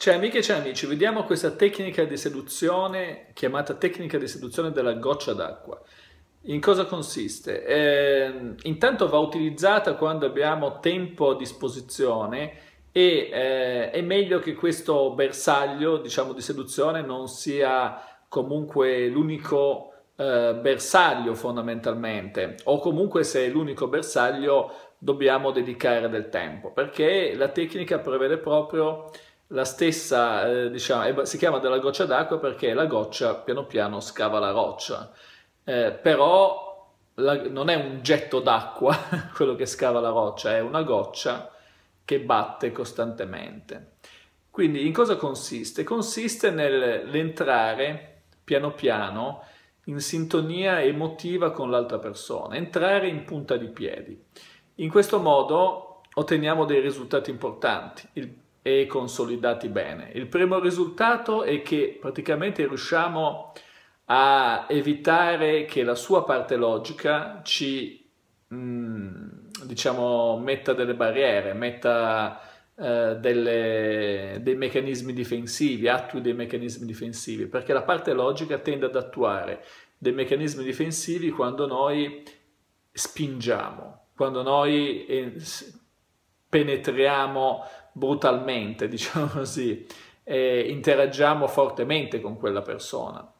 Ciao amiche e ciao amici, vediamo questa tecnica di seduzione chiamata tecnica di seduzione della goccia d'acqua. In cosa consiste? Eh, intanto va utilizzata quando abbiamo tempo a disposizione e eh, è meglio che questo bersaglio diciamo, di seduzione non sia comunque l'unico eh, bersaglio fondamentalmente o comunque se è l'unico bersaglio dobbiamo dedicare del tempo perché la tecnica prevede proprio la stessa, eh, diciamo, si chiama della goccia d'acqua perché la goccia piano piano scava la roccia, eh, però la, non è un getto d'acqua quello che scava la roccia, è una goccia che batte costantemente. Quindi in cosa consiste? Consiste nell'entrare piano piano in sintonia emotiva con l'altra persona, entrare in punta di piedi. In questo modo otteniamo dei risultati importanti. Il e consolidati bene. Il primo risultato è che praticamente riusciamo a evitare che la sua parte logica ci mm, diciamo metta delle barriere, metta eh, delle, dei meccanismi difensivi, attui dei meccanismi difensivi, perché la parte logica tende ad attuare dei meccanismi difensivi quando noi spingiamo, quando noi eh, penetriamo brutalmente, diciamo così, e interagiamo fortemente con quella persona.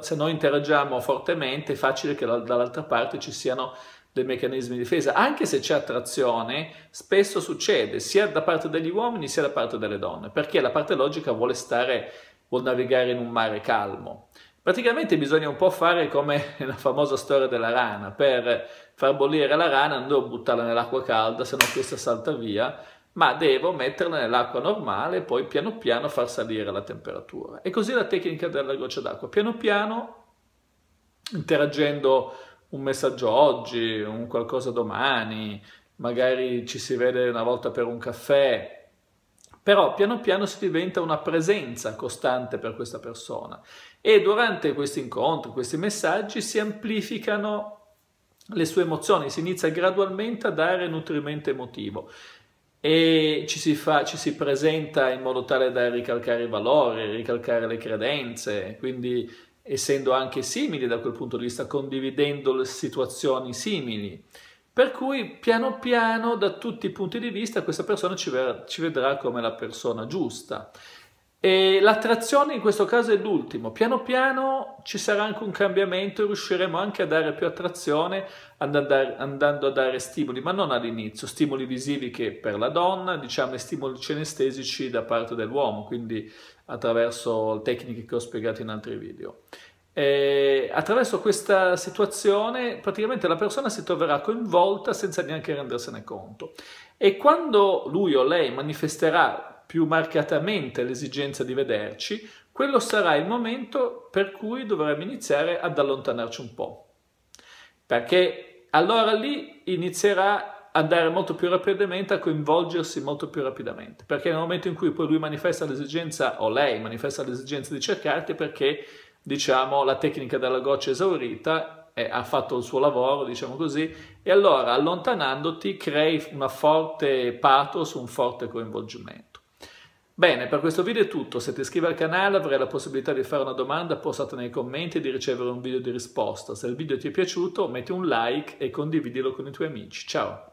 Se noi interagiamo fortemente è facile che dall'altra parte ci siano dei meccanismi di difesa, anche se c'è attrazione, spesso succede sia da parte degli uomini sia da parte delle donne, perché la parte logica vuole stare, vuole navigare in un mare calmo. Praticamente bisogna un po' fare come nella famosa storia della rana, per far bollire la rana non devo buttarla nell'acqua calda, se no questa salta via, ma devo metterla nell'acqua normale e poi piano piano far salire la temperatura. E così la tecnica della goccia d'acqua, piano piano interagendo un messaggio oggi, un qualcosa domani, magari ci si vede una volta per un caffè, però piano piano si diventa una presenza costante per questa persona e durante questi incontri, questi messaggi si amplificano le sue emozioni, si inizia gradualmente a dare nutrimento emotivo e ci si, fa, ci si presenta in modo tale da ricalcare i valori, ricalcare le credenze, quindi essendo anche simili da quel punto di vista, condividendo situazioni simili. Per cui piano piano, da tutti i punti di vista, questa persona ci, ver- ci vedrà come la persona giusta. E l'attrazione in questo caso è l'ultimo. Piano piano ci sarà anche un cambiamento e riusciremo anche a dare più attrazione andando a dare stimoli, ma non all'inizio, stimoli visivi che per la donna, diciamo, e stimoli cinestesici da parte dell'uomo, quindi attraverso tecniche che ho spiegato in altri video. E attraverso questa situazione praticamente la persona si troverà coinvolta senza neanche rendersene conto. E quando lui o lei manifesterà più marcatamente l'esigenza di vederci, quello sarà il momento per cui dovremmo iniziare ad allontanarci un po', perché allora lì inizierà andare molto più rapidamente, a coinvolgersi molto più rapidamente, perché nel momento in cui poi lui manifesta l'esigenza, o lei manifesta l'esigenza di cercarti, perché diciamo, la tecnica della goccia esaurita eh, ha fatto il suo lavoro, diciamo così, e allora allontanandoti crei una forte pathos, un forte coinvolgimento. Bene, per questo video è tutto. Se ti iscrivi al canale avrai la possibilità di fare una domanda postata nei commenti e di ricevere un video di risposta. Se il video ti è piaciuto metti un like e condividilo con i tuoi amici. Ciao!